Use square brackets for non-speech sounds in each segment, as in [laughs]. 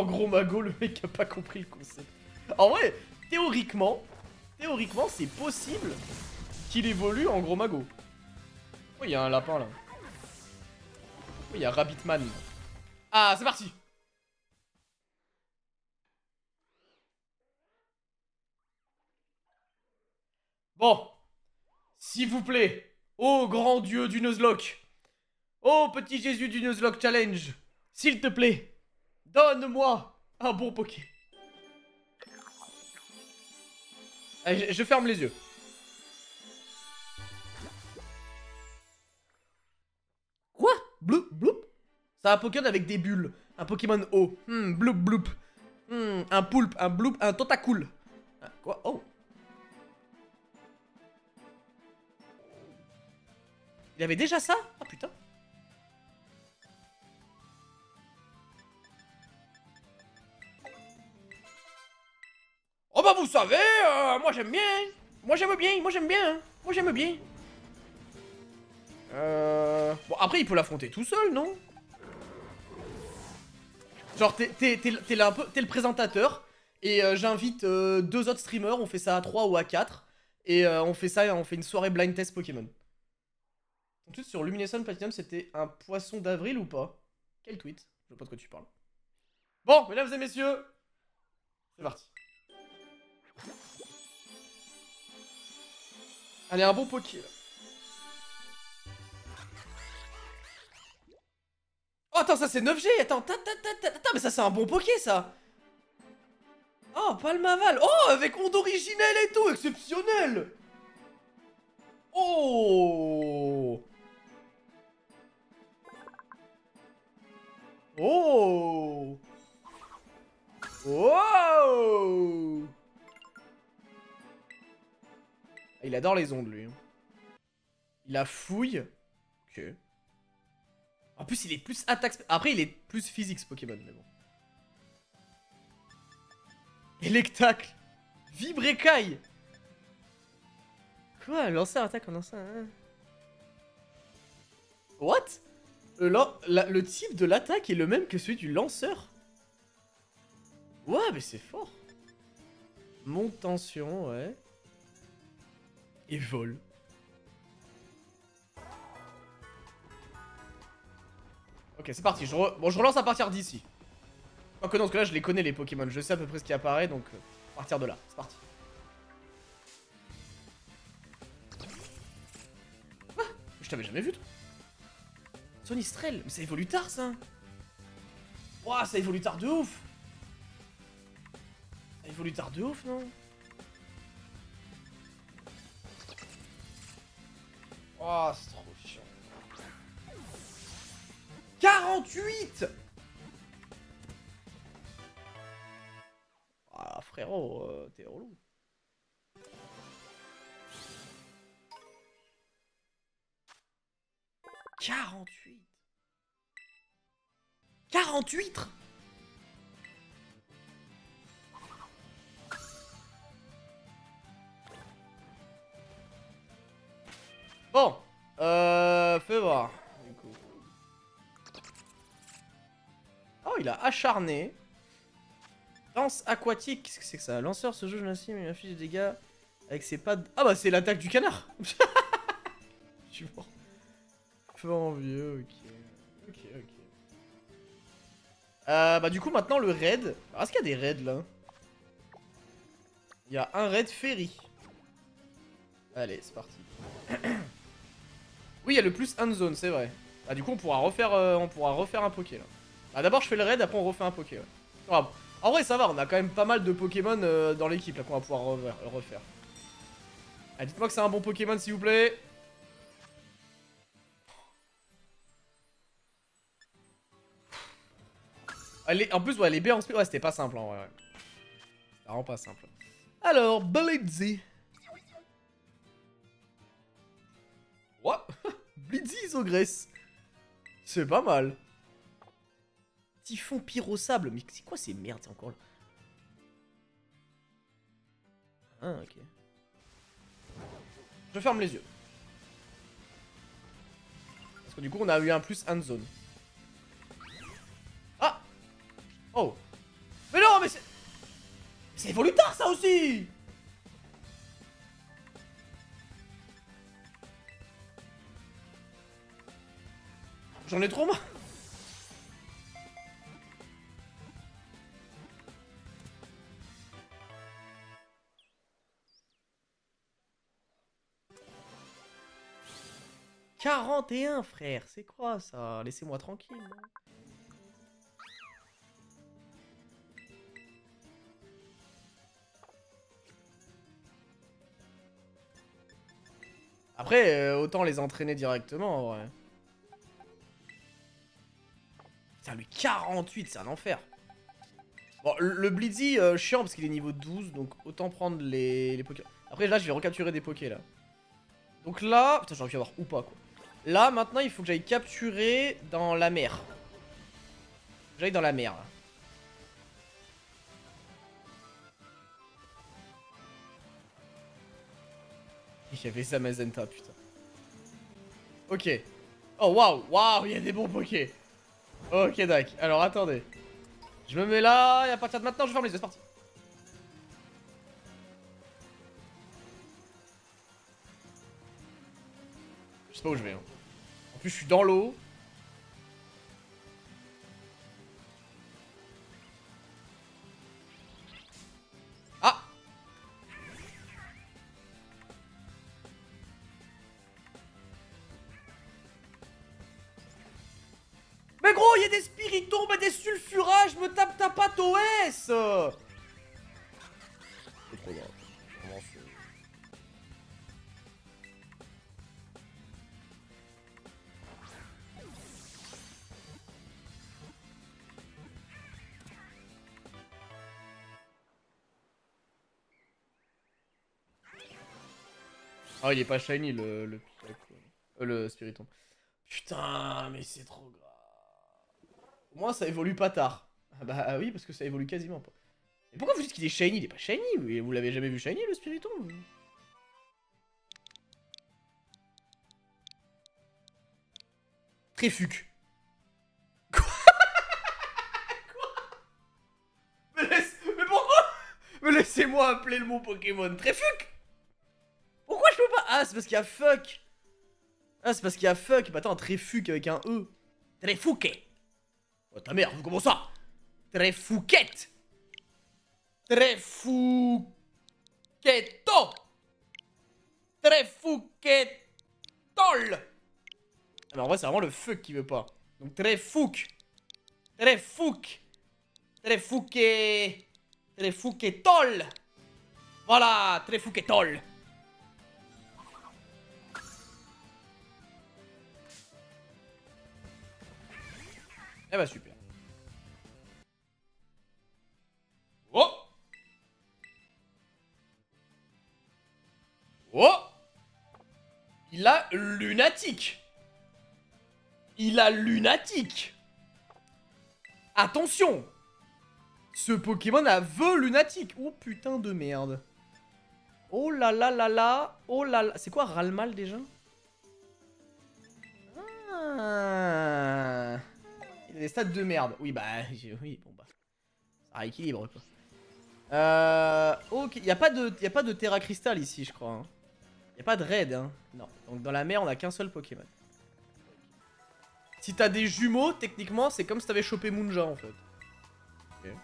En gros mago, le mec a pas compris le concept. En vrai, théoriquement, théoriquement, c'est possible qu'il évolue en gros mago. Oh, il y a un lapin là. Oh, il y a Rabbitman. Ah, c'est parti Bon. S'il vous plaît. Ô grand dieu du Nuzlocke. Ô petit Jésus du Nuzlocke Challenge. S'il te plaît. Donne-moi un bon poké. Allez, je, ferme les yeux. Quoi? Bloup, bloup C'est un Pokémon avec des bulles. Un Pokémon eau. Hmm, bloup, bloup. Hmm, un poulpe, un bloop, un totacool. Ah, quoi? Oh Il avait déjà ça? Ah putain. Oh bah vous savez, euh, moi j'aime bien. Moi j'aime bien, moi j'aime bien. Moi j'aime bien. Bon après il peut l'affronter tout seul, non? Genre t'es le présentateur et euh, j'invite euh, deux autres streamers, on fait ça à 3 ou à 4 et on fait ça, on fait une soirée blind test Pokémon. Ton tweet sur Luminescent Platinum, c'était un poisson d'avril ou pas? Quel tweet? Je vois pas de quoi tu parles. Bon, mesdames et messieurs, c'est parti. Allez, un bon poké là. Oh, attends, ça c'est 9G Attends, attends, mais ça c'est un bon poké ça. Oh, Palmaval. Oh, avec onde originelle et tout. Exceptionnel. Oh. Oh. Oh Il adore les ondes, lui. Il a fouille. Ok. En plus, il est plus attaque... Après, il est plus physique, ce Pokémon, mais bon. [laughs] Electacle Vibrecaille Quoi Lancer attaque en lancer... Hein What? Le, type de l'attaque est le même que celui du lanceur. Ouais, mais c'est fort. Monte tension, ouais. Et vol. Ok, c'est parti. Je relance à partir d'ici. que non, parce que là, je les connais, les Pokémon. Je sais à peu près ce qui apparaît, donc... Euh, à partir de là, c'est parti. Ah Je t'avais jamais vu, toi Sonistrel Mais ça évolue tard, ça Ouah, ça évolue tard de ouf Ça évolue tard de ouf, non? Oh, c'est trop chiant. 48 Ah, frérot, euh, t'es relou. 48 48 il a acharné. Lance aquatique, qu'est-ce que c'est que ça? Lanceur, ce jeu, je l'insigne, il affiche des dégâts avec ses pattes. Ah bah c'est l'attaque du canard [laughs] Je suis mort. Peu envieux, ok. Ok, ok. Euh, bah du coup maintenant le raid. Est-ce qu'il y a des raids là? Il y a un raid ferry. Allez, c'est parti. [clears throat] oui, il y a le plus hand zone, c'est vrai. Bah du coup on pourra refaire, euh, on pourra refaire un poké là. Bah d'abord je fais le raid, après on refait un poké. Ouais. en vrai ça va, on a quand même pas mal de Pokémon euh, dans l'équipe là qu'on va pouvoir refaire. Ah, dites-moi que c'est un bon Pokémon s'il vous plaît. En plus, ouais, les B en speed, ouais, c'était pas simple, en vrai. Ouais. C'était vraiment pas simple. Alors, Blitzy. What [laughs] Blitzy Isogress. C'est pas mal. Typhon pyrosable. Mais c'est quoi ces merdes encore là Ah, ok. Je ferme les yeux. Parce que du coup, on a eu un plus hand zone. Oh Ça évolue tard, ça aussi J'en ai trop marre « 41 frère, c'est quoi ça? Laissez-moi tranquille. Après, euh, autant les entraîner directement, en vrai. Putain, lui, 48, c'est un enfer. Bon, le, Blitzy, euh, chiant parce qu'il est niveau 12, donc autant prendre les, les Poké... Après, là, je vais recapturer des Pokés, là. Donc là... Putain, j'aurais pu avoir ou pas, quoi. Là, maintenant, il faut que j'aille capturer dans la mer. J'aille dans la mer, là. [laughs] Il y avait Zamazenta, putain. Ok. Oh, waouh, waouh, il y a des bons pokés. Ok, d'accord. Alors, attendez. Je me mets là, et à partir de maintenant, je ferme les yeux, c'est parti. Sais pas où je vais. Hein. En plus, je suis dans l'eau. Ah, il est pas shiny le, le, euh. Putain, mais c'est trop grave. Au moins, ça évolue pas tard. Ah bah oui, parce que ça évolue quasiment pas. Mais pourquoi vous dites qu'il est shiny? Il est pas shiny, vous l'avez jamais vu shiny, le Spiriton Tréfuc. [laughs] Quoi? Quoi? Mais, mais pourquoi? Mais laissez-moi appeler le mot Pokémon Tréfuc Ah, c'est parce qu'il y a fuck Ah, c'est parce qu'il y a fuck Bah attends, Tréfuc avec un E. Tréfouquet Oh ta mère, comment ça? Très fouquette Très fouquetto Très fouquettol ah, mais en vrai, c'est vraiment le fuck qui veut pas. Donc très fouque. Très fouque. Très fouquet. Très fouquettol. Voilà, très Eh bah super. Oh Oh Il a lunatique. Il a lunatique. Attention Ce Pokémon a vœu lunatique. Oh putain de merde. Oh là là là là Oh là là. C'est quoi Ralmal déjà? Ah il a des stats de merde. Oui, bah, [laughs] oui, bon, bah. Ça rééquilibre, quoi. Euh. Ok, il a, pas de, y a pas de Terra Crystal ici, je crois. Il hein. n'y a pas de raid, hein. Non. Donc dans la mer, on a qu'un seul Pokémon. Si t'as des jumeaux, techniquement, c'est comme si t'avais chopé Munja, en fait. Ok.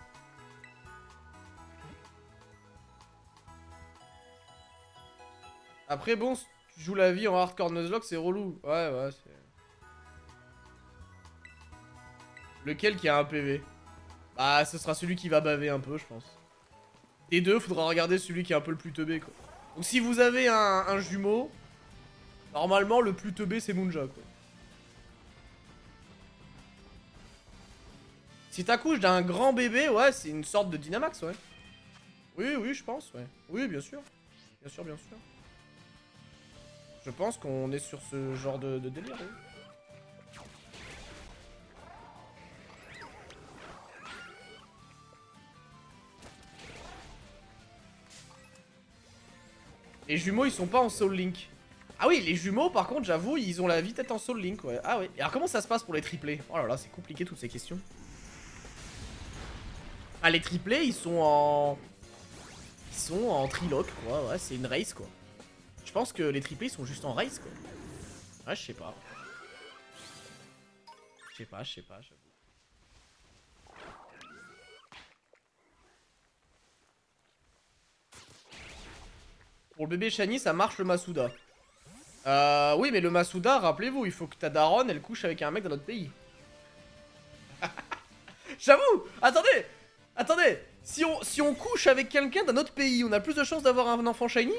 Après, bon, si tu joues la vie en hardcore Nuzlocke, c'est relou. Ouais, ouais, c'est... Lequel qui a un PV Bah, ce sera celui qui va baver un peu, je pense. Des deux, faudra regarder celui qui est un peu le plus teubé, quoi. Donc si vous avez un, jumeau, normalement, le plus teubé, c'est Munja, quoi. Si t'accouches d'un grand bébé, ouais, c'est une sorte de Dynamax, ouais. Oui, oui, je pense, ouais. Oui, bien sûr. Bien sûr, bien sûr. Je pense qu'on est sur ce genre de, de délire, oui. Les jumeaux, ils sont pas en Soul Link. Ah oui, les jumeaux, par contre, j'avoue, ils ont la vie tête en Soul Link. Ah oui. Alors, comment ça se passe pour les triplés? Oh là là, c'est compliqué toutes ces questions. Ah, les triplés, ils sont en... Ils sont en triloque, quoi. Ouais, c'est une race, quoi. Je pense que les triplés sont juste en race, quoi. Ouais, je sais pas. Je sais pas, je sais pas, j'avoue. Pour le bébé Shani, ça marche le Masuda. Euh, oui, mais le Masuda, rappelez-vous, il faut que ta daronne, elle couche avec un mec d'un autre pays. [laughs] J'avoue Attendez Attendez si on, si on couche avec quelqu'un d'un autre pays, on a plus de chances d'avoir un enfant shiny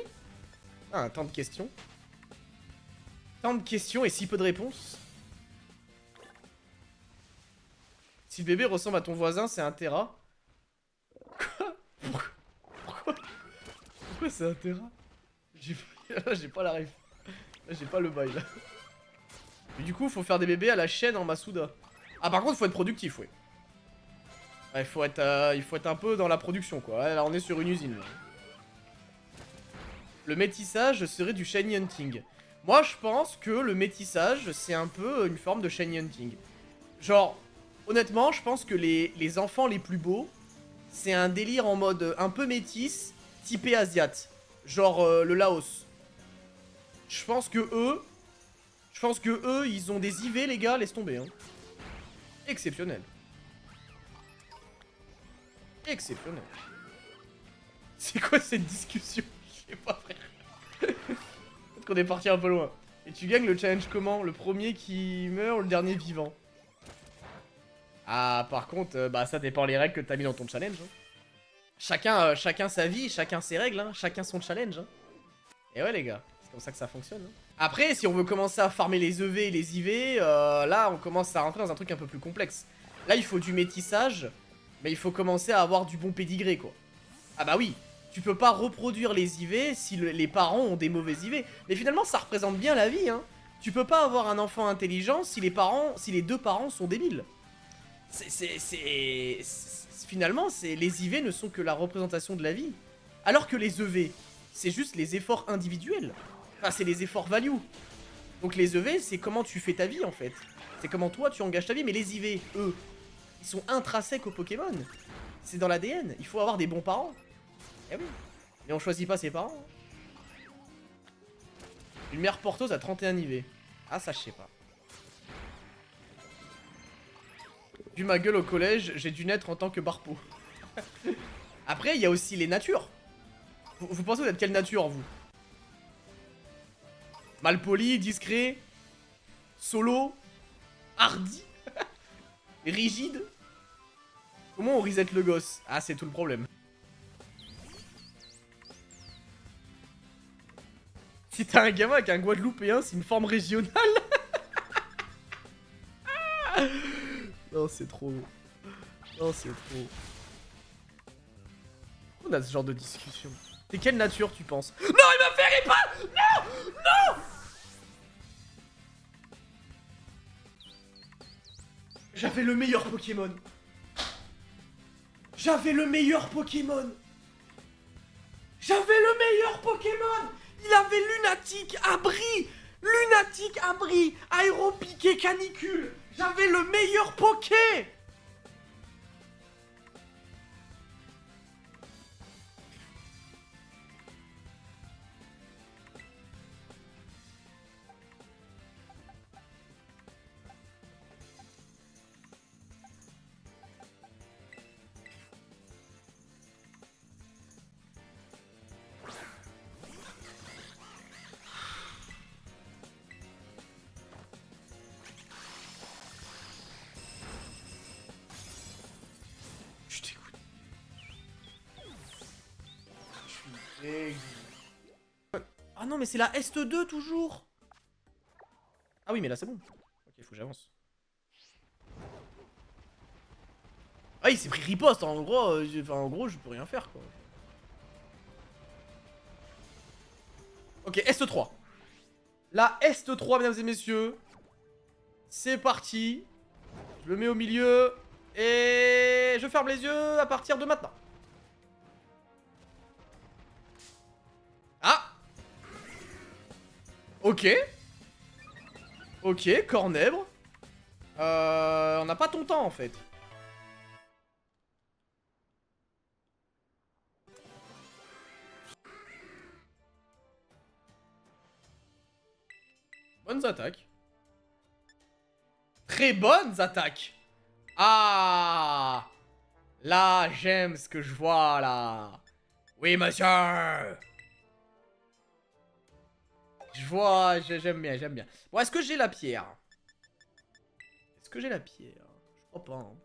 Ah, tant de questions. Tant de questions et si peu de réponses. Si le bébé ressemble à ton voisin, c'est un Terra. Quoi? Pourquoi Pourquoi, c'est un Terra? [laughs] J'ai pas la ref. J'ai pas le bail là. du coup, faut faire des bébés à la chaîne en Masuda. Ah, par contre, faut être productif, oui il, faut être, euh, il faut être un peu dans la production, quoi. Là, on est sur une usine. Le métissage serait du shiny hunting. Moi, je pense que le métissage, c'est un peu une forme de shiny hunting. Genre, honnêtement, je pense que les, enfants les plus beaux, c'est un délire en mode un peu métis, typé asiate. Genre euh, le Laos. Je pense que eux, je pense que eux, ils ont des IV, les gars, laisse tomber. Hein. Exceptionnel exceptionnel. [laughs] C'est quoi cette discussion? [laughs] Je sais pas, frère. Peut-être qu'on est parti un peu loin. Et tu gagnes le challenge comment? Le premier qui meurt ou le dernier vivant? Ah, par contre, euh, bah ça dépend les règles que t'as mis dans ton challenge. Hein. Chacun, euh, chacun sa vie, chacun ses règles, hein. chacun son challenge. Hein. Et ouais les gars, c'est comme ça que ça fonctionne. Après, si on veut commencer à farmer les EV et les IV, euh, là on commence à rentrer dans un truc un peu plus complexe. Là il faut du métissage, mais il faut commencer à avoir du bon pédigré, quoi. Ah bah oui, tu peux pas reproduire les IV si les parents ont des mauvais IV. Mais finalement, ça représente bien la vie, hein. Tu peux pas avoir un enfant intelligent si les parents, si les deux parents sont débiles. C'est... Finalement, les IV ne sont que la représentation de la vie. Alors que les EV, c'est juste les efforts individuels. Enfin, c'est les efforts value. Donc les EV, c'est comment tu fais ta vie, en fait. C'est comment toi, tu engages ta vie. Mais les IV, eux, ils sont intrinsèques au Pokémon. C'est dans l'ADN. Il faut avoir des bons parents. Eh oui. Mais on choisit pas ses parents. Hein. Une mère porteuse à 31 IV. Ah, ça, je sais pas. Vu ma gueule au collège, j'ai dû naître en tant que barpo. [laughs] Après, il y a aussi les natures. Vous, pensez vous êtes quelle nature, vous? Malpoli, discret, solo, hardi [laughs] Rigide Comment on reset le gosse? Ah, c'est tout le problème. Si t'as un gamin avec un Guadeloupéen, c'est une forme régionale [laughs] Non, c'est trop. Non, c'est trop. On a ce genre de discussion. T'es quelle nature, tu penses? Non, il m'a fait pas Non Non J'avais le meilleur Pokémon. J'avais le meilleur Pokémon. J'avais le meilleur Pokémon. Il avait Lunatic, Abri. Lunatic, Abri. Aéropiqué, Canicule. J'avais le meilleur Poké. Non, mais c'est la Est2 toujours Ah oui, mais là c'est bon. Ok, faut que j'avance. Ah, il s'est pris riposte, en gros, euh, en gros, je peux rien faire, quoi. Ok, Est3. La Est3, mesdames et messieurs. C'est parti. Je le mets au milieu. Et je ferme les yeux à partir de maintenant. Ok. Ok, cornèbre. Euh, on n'a pas ton temps en fait. Bonnes attaques. Très bonnes attaques. Ah Là, j'aime ce que je vois là. Oui, monsieur je vois, j'aime bien, j'aime bien. Bon, est-ce que j'ai la pierre? Est-ce que j'ai la pierre? Je crois pas, hein.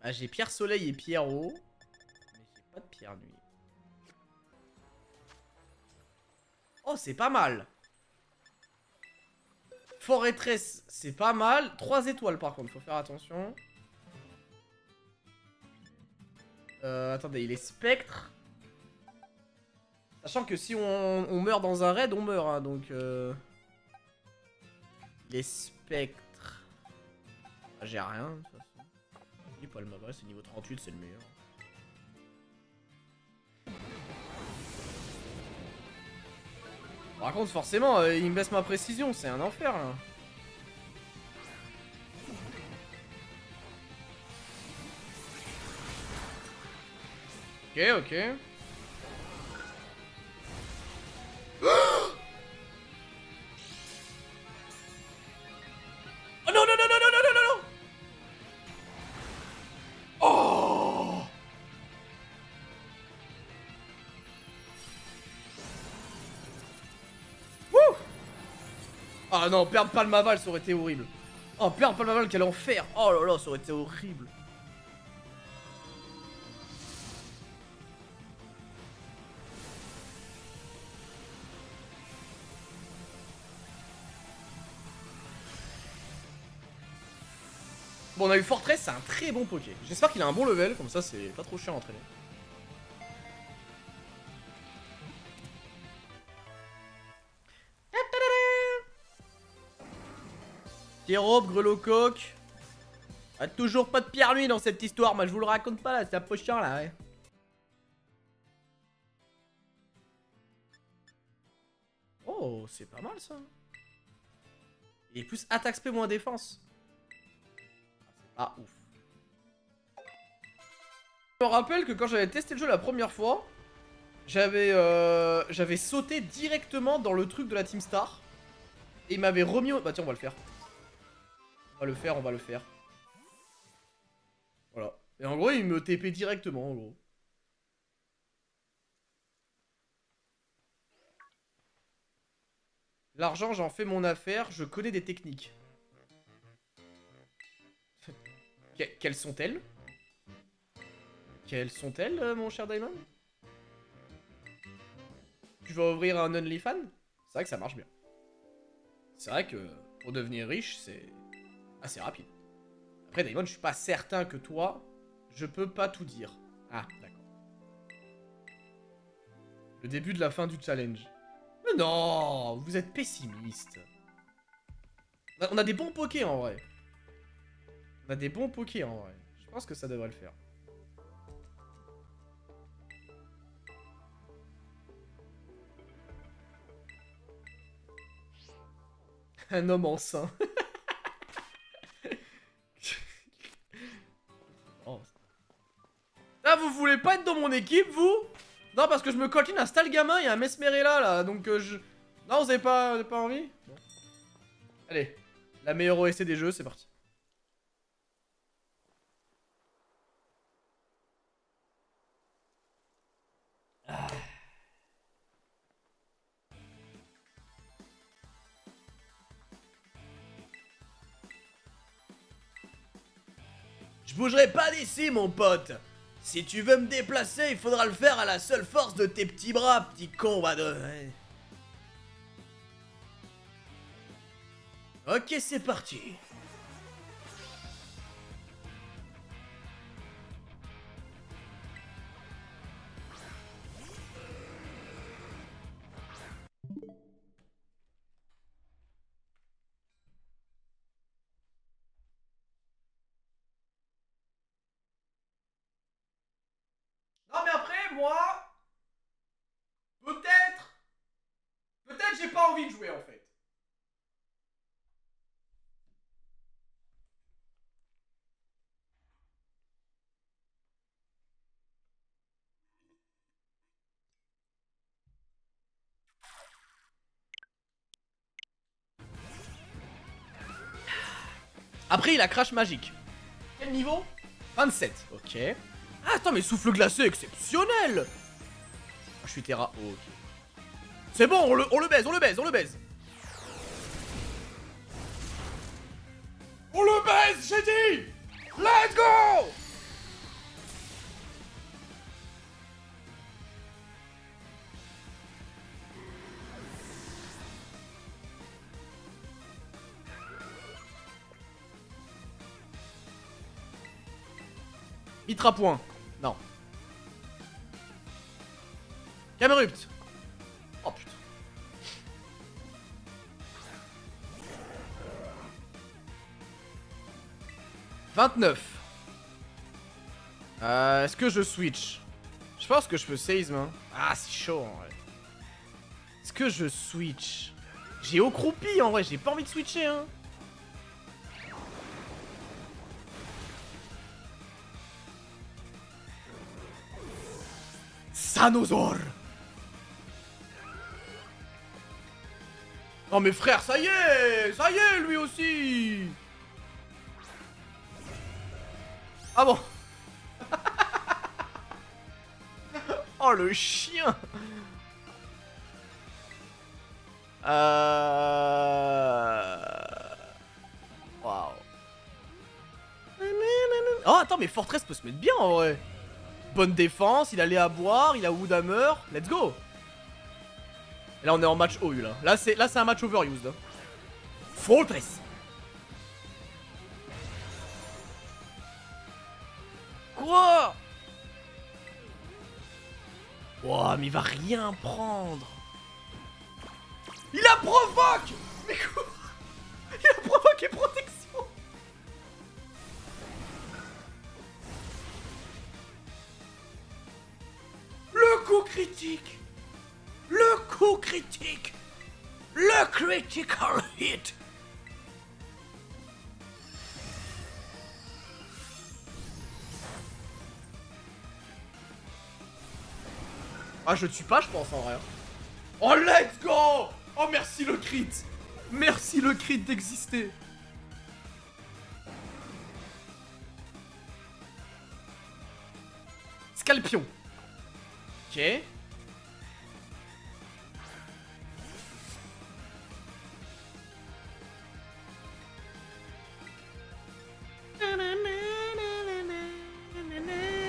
Ah, j'ai pierre soleil et pierre eau. Mais j'ai pas de pierre nuit. Oh, c'est pas mal. Forêtresse, c'est pas mal. 3 étoiles par contre, faut faire attention. Euh, attendez, il est spectre. Sachant que si on, meurt dans un raid, on meurt, hein, donc... Euh... Il est spectre. Ah, J'ai rien, de toute façon. pas le c'est niveau 38, c'est le meilleur. Par contre, forcément, euh, il me baisse ma précision, c'est un enfer. Là. Ok, ok. Ah non, perdre Palmaval, ça aurait été horrible. Oh, perdre Palmaval, quel enfer. Oh là là, ça aurait été horrible. On a eu Fortress, c'est un très bon poké. J'espère qu'il a un bon level, comme ça c'est pas trop chiant à entraîner. robe, grelocoq. A toujours pas de pierre nuit dans cette histoire, moi je vous le raconte pas là, c'est un peu chiant là, ouais. Oh, c'est pas mal ça. Est plus attaque spé moins défense. Ah, ouf. Je me rappelle que quand j'avais testé le jeu la première fois, j'avais euh, j'avais sauté directement dans le truc de la Team Star. Et il m'avait remis au... Bah tiens, on va le faire va le faire, on va le faire. Voilà. Et en gros, il me TP directement, en gros. L'argent, j'en fais mon affaire, je connais des techniques. Quelles sont-elles? Quelles sont-elles, euh, mon cher Diamond Tu vas ouvrir un OnlyFans? C'est vrai que ça marche bien. C'est vrai que pour devenir riche, c'est assez rapide. Après, Daimon, je suis pas certain que toi, je peux pas tout dire. Ah, d'accord. Le début de la fin du challenge. Mais non, vous êtes pessimiste. On a des bons pokés en vrai. On a des bons pokés en vrai. Je pense que ça devrait le faire. [laughs] Un homme enceint. [laughs] Ah, vous voulez pas être dans mon équipe, vous? Non, parce que je me coltine un Stalgamin et un Mesmerella, là, donc euh, je... Non, vous avez pas, pas envie? Allez, la meilleure OSC des jeux, c'est parti. Je bougerai pas d'ici, mon pote si tu veux me déplacer, il faudra le faire à la seule force de tes petits bras, petit con, va de... Ok, c'est parti. Après, il a crash magique. Quel niveau? 27. Ok. Ah, attends, mais souffle glacé exceptionnel Je suis Terra. Oh, ok. C'est bon, on le, on le baise, on le baise, on le baise. On le baise, j'ai dit Let's go Point. Non. Camerupt. Oh putain. « 29. Euh, Est-ce que je switch? Je pense que je peux Seism. Hein. Ah, c'est chaud en vrai. Est-ce que je switch? J'ai au croupi en vrai, j'ai pas envie de switcher hein. Sanosaur Non mais frère, ça y est Ça y est, lui aussi. Ah bon? [laughs] Oh le chien. Euh... Waouh. Oh attends mais Fortress peut se mettre bien en vrai Bonne défense, il a à boire, il a Woodhammer, let's go. Et là on est en match OU là, là c'est un match overused hein. Fortress Quoi? Wow, mais il va rien prendre. Il a provoque! Mais quoi? Il a provoqué protection coup critique. Le coup critique. Le critical hit. Ah je tue pas je pense en vrai. Hein. Oh let's go! Oh merci le crit. Merci le crit d'exister. Scalpion Ok.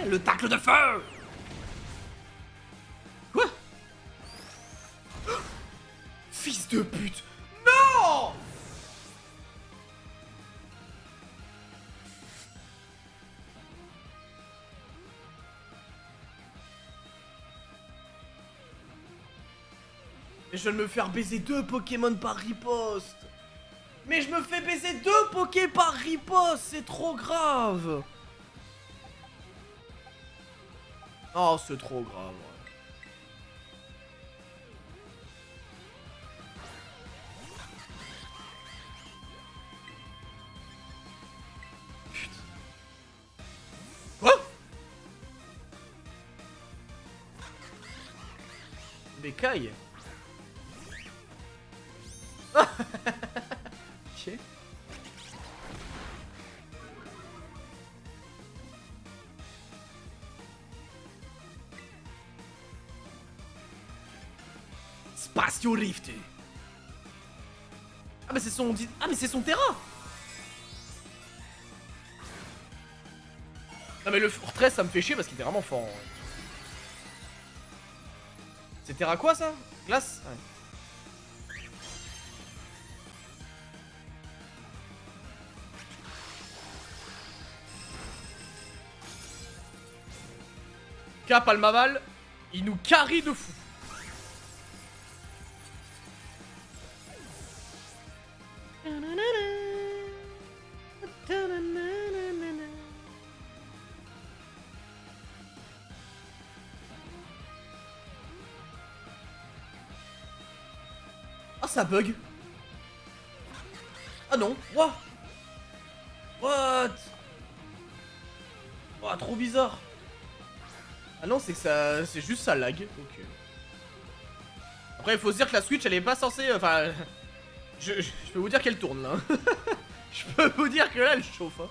Le tacle de feu je viens de me faire baiser deux Pokémon par riposte Mais je me fais baiser deux Poké par riposte C'est trop grave Oh, c'est trop grave. Putain. Spatio Rift. Ah mais c'est son ah mais c'est son terrain. Non mais le Fortress ça me fait chier parce qu'il était vraiment fort. C'est terrain quoi ça? Glace? Ouais. Cap Almaval, il nous carry de fou. Ça bug Ah non What? What? What trop bizarre ah non, c'est que ça... C'est juste ça lag. Ok. Après, il faut se dire que la Switch, elle est pas censée... Enfin... [laughs] Je, peux vous dire qu'elle tourne, là. [laughs] Je peux vous dire que là, elle chauffe. Hein.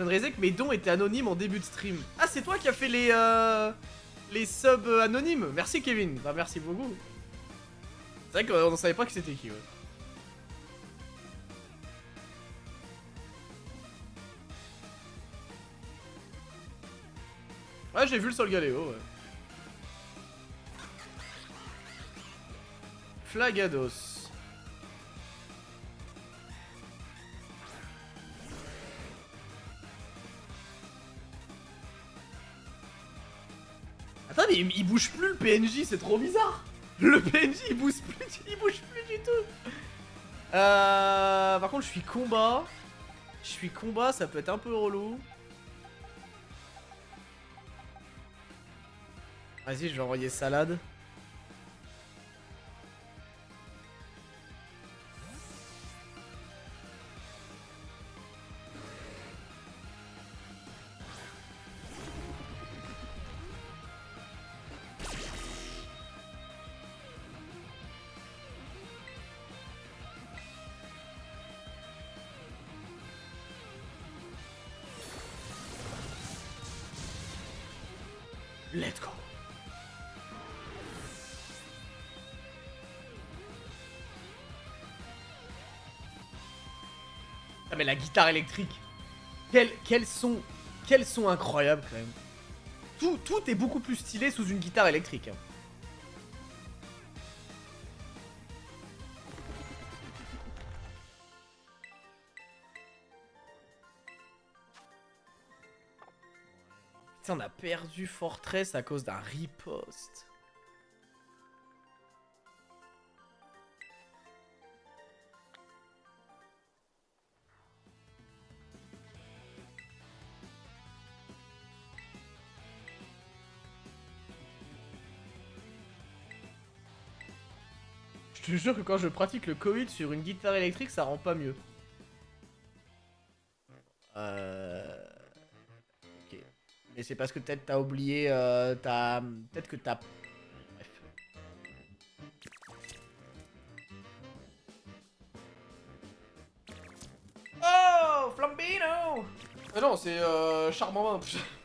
Je viens de que mes dons étaient anonymes en début de stream. Ah, c'est toi qui as fait les... Euh, les subs anonymes Merci, Kevin. Bah, merci beaucoup. C'est vrai qu'on ne savait pas que c'était qui, ouais. Ouais, j'ai vu le Sol Galéo, ouais. Flagados. Il, bouge plus le PNJ, c'est trop bizarre. Le PNJ, il bouge plus, [laughs] il bouge plus du tout. Euh, par contre, je suis combat. Je suis combat, ça peut être un peu relou. Vas-y, je vais envoyer salade. Mais la guitare électrique. Quel, quels sont quels sont incroyables quand même. Tout, tout est beaucoup plus stylé sous une guitare électrique. Hein. on a perdu Fortress à cause d'un riposte. Te jure que quand je pratique le Covid sur une guitare électrique, ça rend pas mieux. Euh... Et c'est parce que peut-être t'as oublié, euh, t'as... Peut-être que t'as... Bref. Oh Flambino Ah non, c'est euh, Charmant [laughs]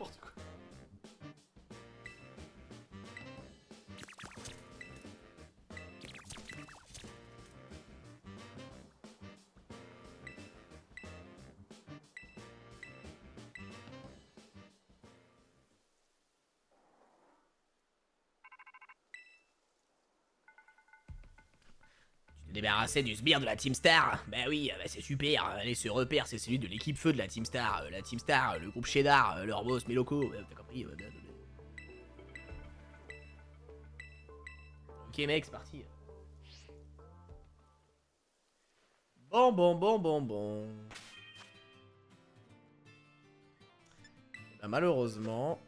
débarrasser du sbire de la Team Star Bah oui, bah c'est super, allez ce repère c'est celui de l'équipe feu de la Team Star, euh, la Team Star, le groupe Cheddar, euh, leur boss, mes locaux, t'as compris Ok mec, c'est parti. Bon, bon, bon, bon, bon. Bah, malheureusement,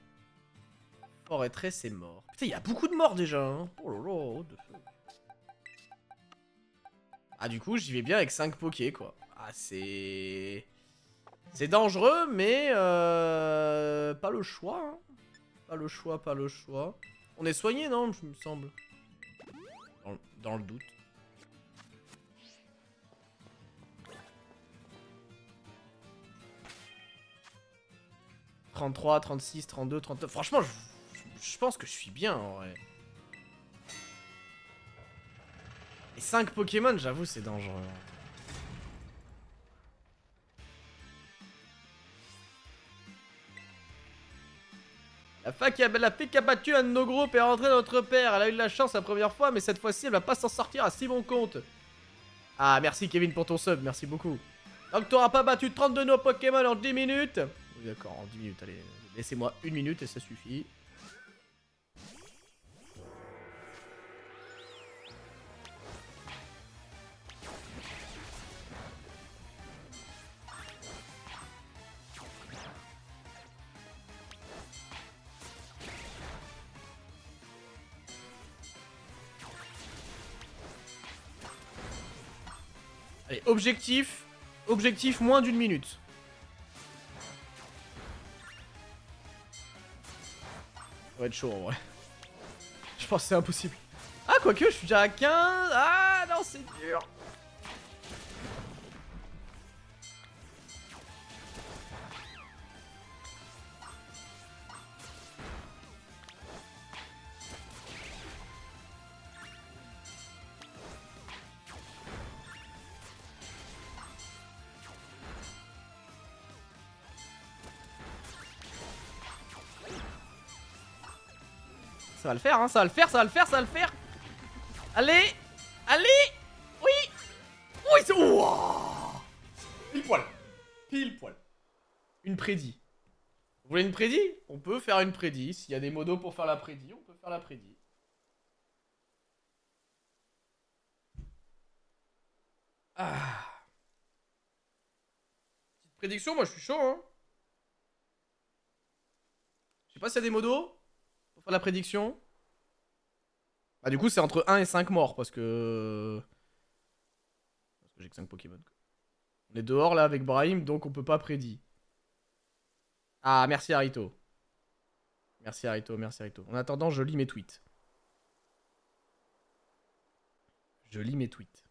Forêtré c'est mort. Putain, il y a beaucoup de morts déjà. Hein. Oh là là, ah, du coup, j'y vais bien avec 5 pokés, quoi. Ah, c'est... C'est dangereux, mais... Euh... Pas le choix, hein. Pas le choix, pas le choix. On est soigné, non, je me semble. Dans, le doute. « 33, 36, 32, 39... Franchement, je, je pense que je suis bien, en vrai. Et 5 Pokémon, j'avoue, c'est dangereux. La fac a, la fée qui a battu un de nos groupes est rentrée dans notre père. Elle a eu la chance la première fois, mais cette fois-ci, elle va pas s'en sortir à si bon compte. Ah, merci Kevin pour ton sub, merci beaucoup. Donc, t'auras pas battu 30 de nos Pokémon en 10 minutes. D'accord, en 10 minutes, allez. Laissez-moi une minute et ça suffit. Allez, objectif. Objectif, moins d'une minute. Ça va être chaud en vrai. Je pense que c'est impossible. Ah, quoique, je suis déjà à 15. Ah, non, c'est dur. Ça va le faire, hein, ça va le faire, ça va le faire, ça va le faire. Allez Allez Oui Oui, c'est... Ouah Pile poil. Pile poil. Une prédit. Vous voulez une prédit? On peut faire une prédit. S'il y a des modos pour faire la prédit, on peut faire la prédit. Ah. Petite prédiction, moi je suis chaud, hein. Je sais pas s'il y a des modos la prédiction. Bah du coup c'est entre 1 et 5 morts parce que... Parce que j'ai que 5 Pokémon. On est dehors là avec Brahim donc on peut pas prédire. Ah merci Arito. Merci Arito, merci Arito. En attendant je lis mes tweets. Je lis mes tweets.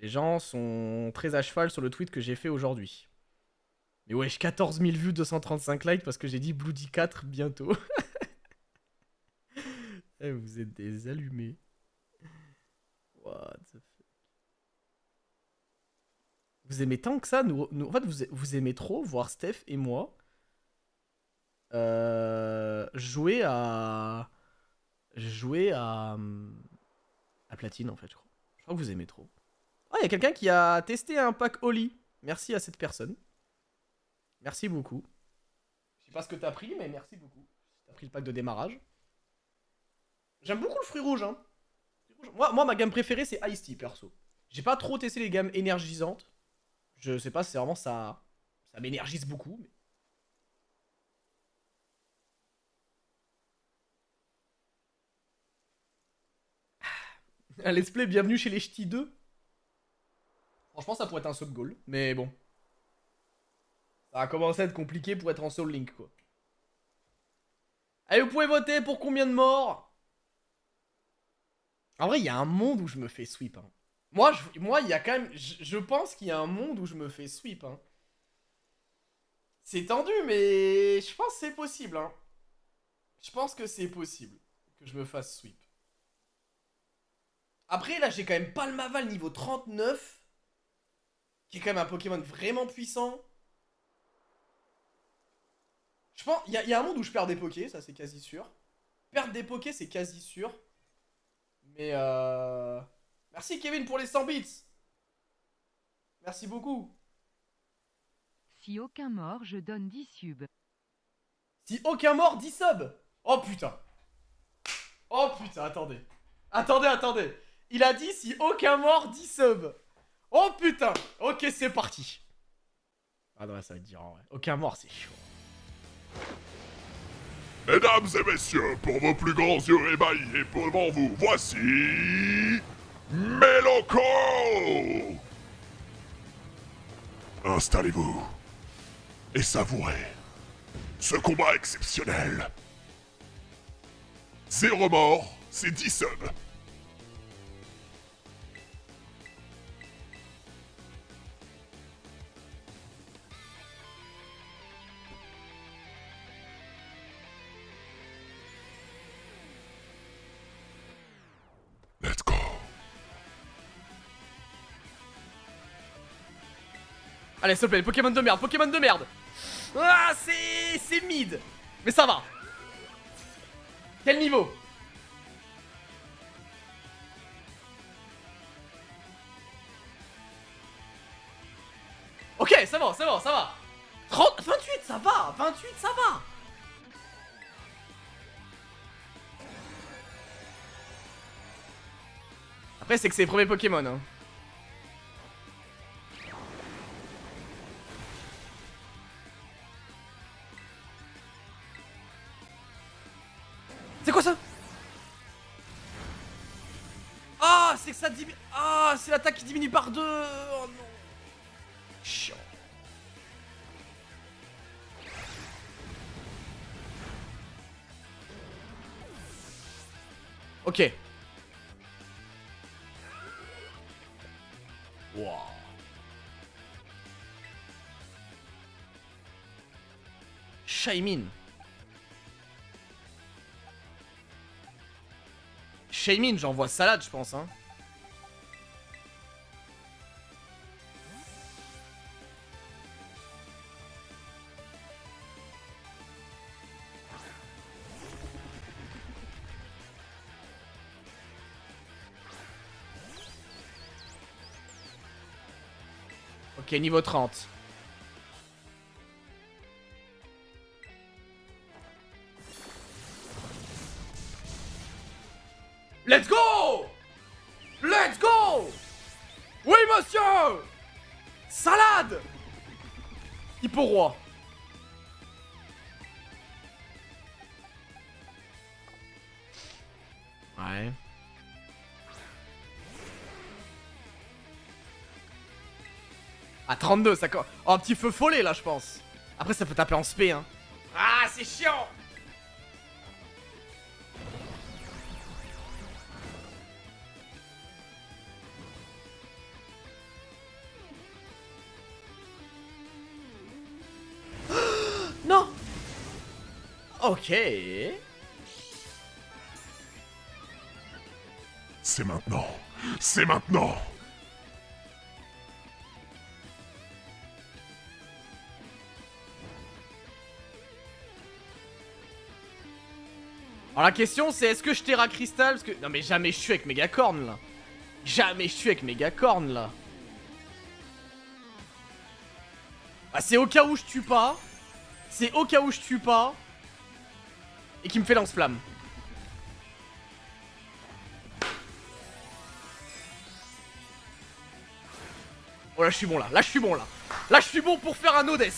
Les gens sont très à cheval sur le tweet que j'ai fait aujourd'hui. Mais wesh, 14 000 vues, 235 likes parce que j'ai dit Bloody 4 bientôt. [laughs] Eh, vous êtes des allumés. What the fuck? Vous aimez tant que ça? En fait, vous, aimez trop voir Steph et moi euh, jouer à. Jouer à. À Platine, en fait, je crois. Je crois que vous aimez trop. Ah, il y a quelqu'un qui a testé un pack Oli. Merci à cette personne. Merci beaucoup. Je sais pas ce que t'as pris, mais merci beaucoup. T'as pris le pack de démarrage. J'aime beaucoup le fruit rouge, hein. Moi, moi, ma gamme préférée, c'est Ice Tea, perso. J'ai pas trop testé les gammes énergisantes. Je sais pas si c'est vraiment ça. Ça m'énergise beaucoup. Mais... Un let's play, bienvenue chez les Ch'tis 2. Franchement, ça pourrait être un sub goal, mais bon. Ça a commencé à être compliqué pour être en Soul Link, quoi. Allez, vous pouvez voter pour combien de morts? En vrai, il y a un monde où je me fais sweep. hein. Moi, moi, il y a quand même. Je, pense qu'il y a un monde où je me fais sweep. hein. C'est tendu, mais je pense que c'est possible. hein. Je pense que c'est possible que je me fasse sweep. Après, là, j'ai quand même Palmaval niveau 39. Qui est quand même un Pokémon vraiment puissant. Je pense, il y, a- il y a un monde où je perds des pokés, ça c'est quasi sûr. Perdre des pokés, c'est quasi sûr. Mais euh... Merci Kevin pour les 100 bits. Merci beaucoup. Si aucun mort, je donne 10 subs. Si aucun mort, 10 subs. Oh putain. Oh putain, attendez. Attendez, attendez. Il a dit si aucun mort, 10 subs. Oh putain. Ok, c'est parti. Ah non, ça va être dur en vrai. Aucun mort, c'est chaud. Mesdames et messieurs, pour vos plus grands yeux ébahis et pour devant vous, voici... Meloco Installez-vous et savourez ce combat exceptionnel. Zéro mort, c'est 10 subs. Allez, s'il te plaît, Pokémon de merde, Pokémon de merde. Ah, c'est... c'est mid. Mais ça va. Quel niveau? Ok, c'est bon, c'est bon, ça va. 30... 28, ça va. 28, ça va. Après, c'est que c'est les premiers Pokémon. Hein. ça diminue. Ah, c'est l'attaque qui diminue par deux. Oh non. Chiant. Ok. Wow. Shaimin. Shaimin, j'envoie salade, je pense, hein. Ok, niveau 30. Let's go Let's go Oui, monsieur Salade Hippo roi. Ouais. 32, ça... Oh, un petit feu follet, là, je pense. Après, ça peut taper en spé, hein. Ah, c'est chiant [gasps] Non Ok. C'est maintenant. C'est maintenant. Alors la question c'est est-ce que je Terra Crystal Parce que... Non mais jamais je suis avec Megacorn là. Jamais je suis avec Megacorn là. Ah c'est au cas où je tue pas. C'est au cas où je tue pas. Et qui me fait lance-flamme. Oh là je suis bon là, là je suis bon là. Là je suis bon pour faire un Odes.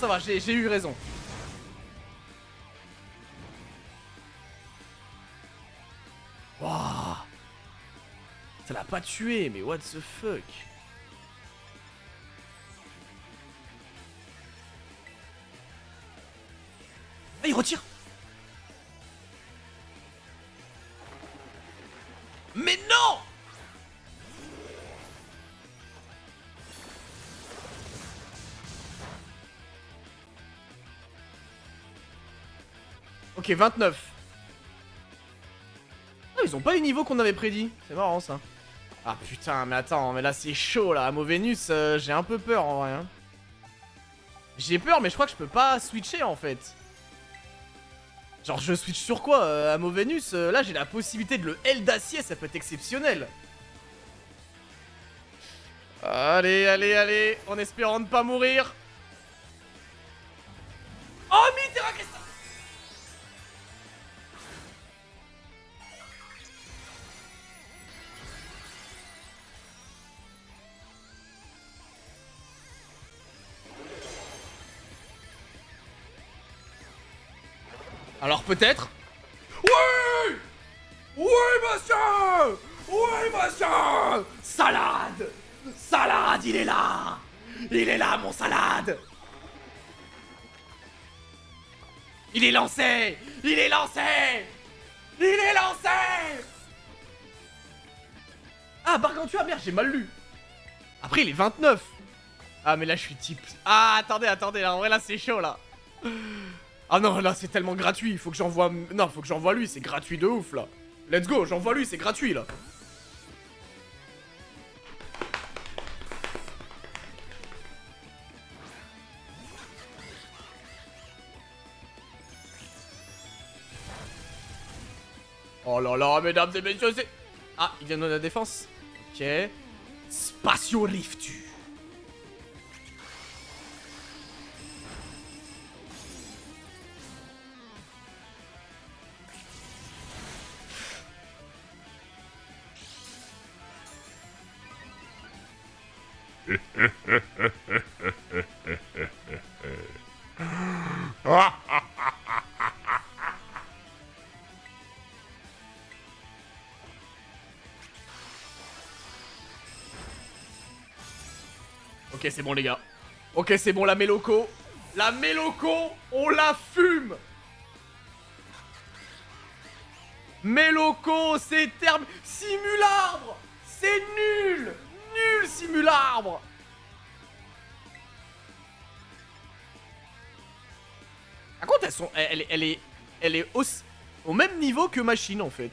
Ça va, j'ai eu raison. Waouh Ça l'a pas tué, mais what the fuck. Ah il retire Ok, 29. Ah, ils ont pas les niveaux qu'on avait prédit. C'est marrant ça. Ah putain, mais attends, mais là c'est chaud là. Amo Vénus, euh, j'ai un peu peur en vrai. hein. J'ai peur, mais je crois que je peux pas switcher en fait. Genre, je switch sur quoi euh, Amo Vénus, euh, là j'ai la possibilité de le L d'acier, ça peut être exceptionnel. Allez, allez, allez, en espérant ne pas mourir. Peut-être. Oui! Oui monsieur! Oui monsieur! Salade! Salade, il est là! Il est là mon salade! Il est lancé! Il est lancé! Il est lancé! Ah Bargantua, merde, j'ai mal lu. Après il est 29 Ah mais là je suis type... Ah attendez, attendez, là en vrai là c'est chaud là ah non, là c'est tellement gratuit, faut que j'envoie... Non, faut que j'envoie lui, c'est gratuit de ouf là. Let's go, j'envoie lui, c'est gratuit là. Oh là là, mesdames et messieurs, c'est... Ah, il vient de la défense. Ok. Spatio Riftu. C'est bon, les gars. Ok, c'est bon, la Méloko. La Méloko, on la fume Méloko, c'est terme... Simularbre C'est nul Nul, Simularbre Par contre, elles sont... Elle, elle, est... Elle est au même niveau que Machine, en fait.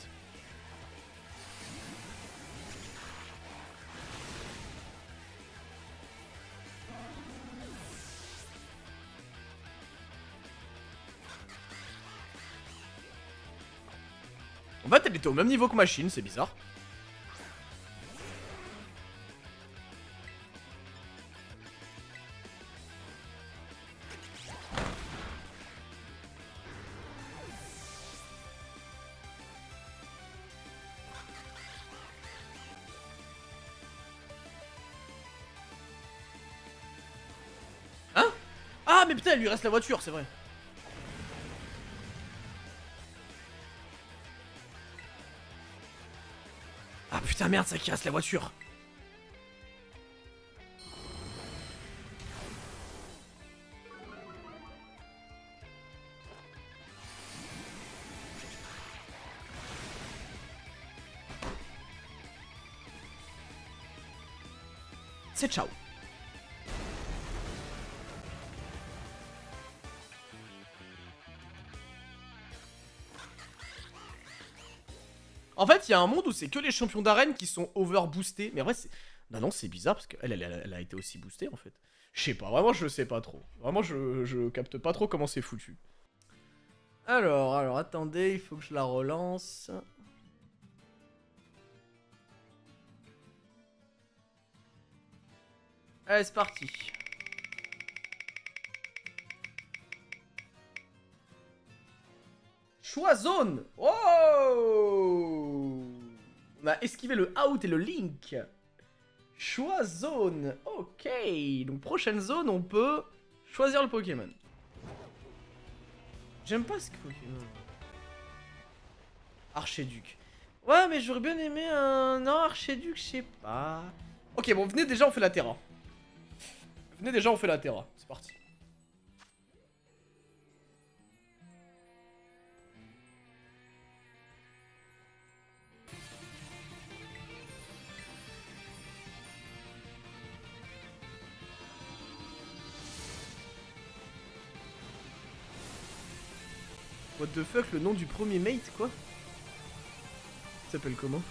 Au même niveau que Machine, c'est bizarre. Hein? Ah, mais putain, il lui reste la voiture, c'est vrai. Ah merde, ça reste la voiture. C'est ciao. Fait, il y a un monde où c'est que les champions d'arène qui sont overboostés. Mais en vrai, c'est. Non, non, c'est bizarre parce qu'elle, elle, elle, elle a été aussi boostée en fait. Je sais pas, vraiment, je sais pas trop. Vraiment, je, je capte pas trop comment c'est foutu. Alors, alors, attendez, il faut que je la relance. Allez, c'est parti. Choix zone Oh On a esquivé le out et le link. Choix zone. Ok. Donc prochaine zone, on peut choisir le Pokémon. J'aime pas ce Pokémon. Archéduc. Ouais, mais j'aurais bien aimé un... Non, Archéduc, je sais pas. Ok, bon, venez déjà, on fait la Terra. Venez déjà, on fait la Terra. C'est parti. What the fuck, le nom du premier mate, quoi s'appelle comment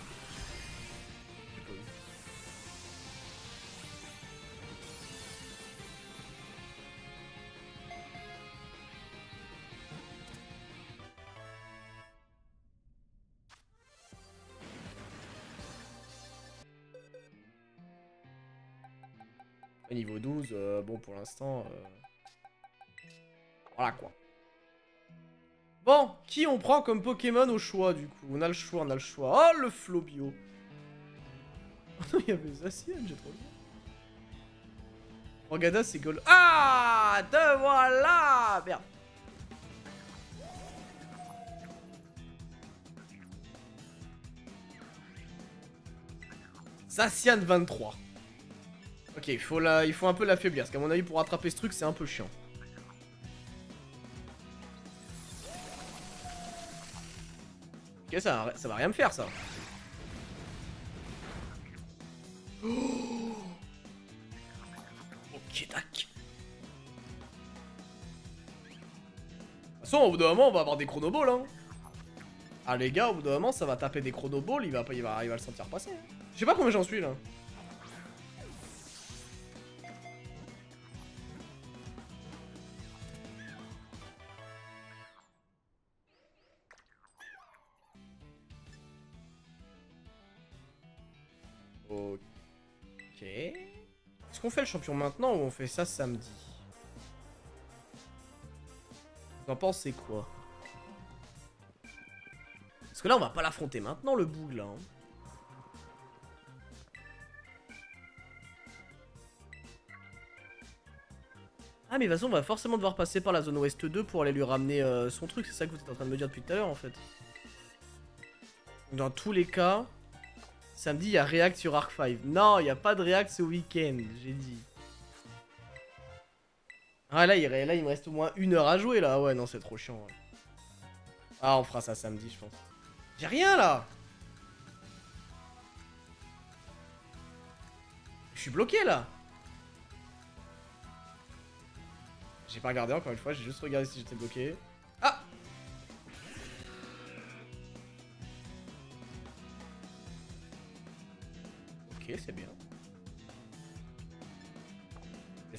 niveau 12, euh, bon pour l'instant... euh, Voilà quoi. Bon, qui on prend comme Pokémon au choix du coup? On a le choix, on a le choix. Oh le Flobio [laughs] Oh il y avait Zacian, j'ai trop bien. Rogada c'est goal. Ah Te voilà Merde. Zacian 23. Ok, il faut, la, il faut un peu l'affaiblir, parce qu'à mon avis, pour rattraper ce truc, c'est un peu chiant. Ok, ça, ça va rien me faire, ça. [gasps] Ok, tac. De toute façon, au bout d'un moment, on va avoir des chronoballs, hein. Ah, les gars, au bout d'un moment, ça va taper des chronoballs, il va, il va, il va le sentir passer. hein. Je sais pas combien j'en suis, là. Fait le champion maintenant ou on fait ça samedi Vous en pensez quoi Parce que là, on va pas l'affronter maintenant, le boug, là. hein. Ah, mais façon, on va forcément devoir passer par la zone ouest 2 pour aller lui ramener euh, son truc. C'est ça que vous êtes en train de me dire depuis tout à l'heure, en fait. Dans tous les cas, samedi, il y a React sur Arc 5. Non, il n'y a pas de React ce week-end, j'ai dit. Ah là il, là, il me reste au moins une heure à jouer là. Ouais, non, c'est trop chiant. ouais. Ah, on fera ça samedi, je pense. J'ai rien là Je suis bloqué là J'ai pas regardé encore une fois, j'ai juste regardé si j'étais bloqué.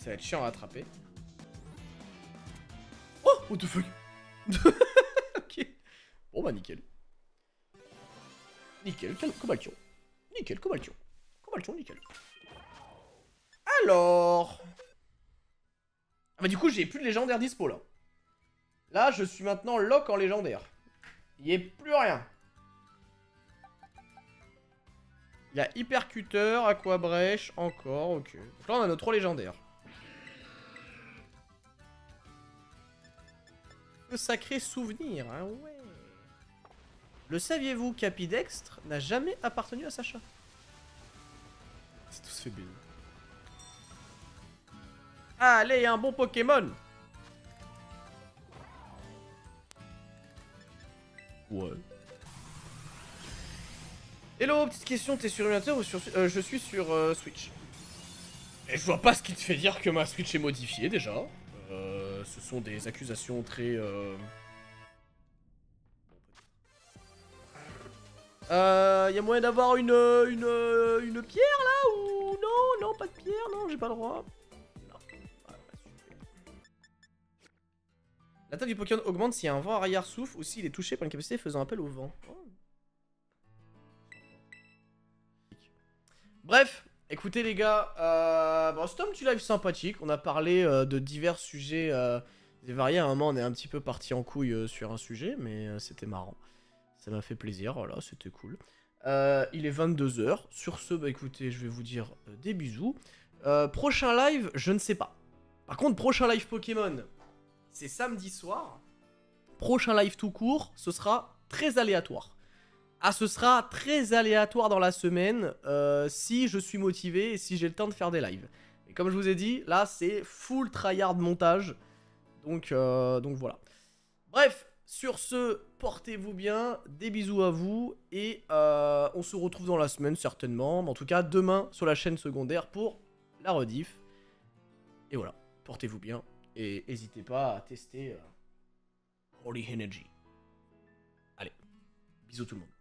Ça va être chiant à attraper. Oh What the fuck [laughs] Ok. Bon bah nickel. Nickel, cobaltion. Nickel, cobaltion. Cobaltion, nickel. Alors... Ah bah du coup j'ai plus de légendaire dispo là. Là je suis maintenant lock en légendaire. Il y a plus rien. Il y a Hypercuteur, Aquabrèche, encore, ok. Donc là on a nos trois légendaires. Le sacré souvenir, hein, ouais. Le saviez-vous qu'Apidextre n'a jamais appartenu à Sacha? C'est tout fait. Allez, un bon Pokémon Ouais. Hello, petite question, t'es sur ordinateur ou sur... euh, je suis sur euh, Switch? Et je vois pas ce qui te fait dire que ma Switch est modifiée, déjà. Euh, ce sont des accusations très... Euh... Euh, y a moyen d'avoir une, euh, une, euh, une pierre là ou non non pas de pierre non j'ai pas le droit. Non. Ah, super. L'attaque du Pokémon augmente s'il y a un vent arrière souffle ou s'il est touché par une capacité faisant appel au vent. Oh. Bref, écoutez les gars, euh, bon, c'était un petit live sympathique. On a parlé euh, de divers sujets euh, et variés. À un moment, on est un petit peu parti en couille euh, sur un sujet, mais c'était marrant. Ça m'a fait plaisir, voilà, c'était cool. Il est 22h. Sur ce, bah écoutez, je vais vous dire des bisous. Prochain live, je ne sais pas. Par contre, prochain live Pokémon, c'est samedi soir. Prochain live tout court, ce sera très aléatoire. Ah, ce sera très aléatoire dans la semaine euh, si je suis motivé et si j'ai le temps de faire des lives. Et comme je vous ai dit, là c'est full tryhard montage. Donc, euh, donc voilà. Bref, sur ce, portez-vous bien, des bisous à vous et euh, on se retrouve dans la semaine certainement. Mais en tout cas, demain sur la chaîne secondaire pour la rediff. Et voilà, portez-vous bien et n'hésitez pas à tester Holy Energy. Allez, bisous tout le monde.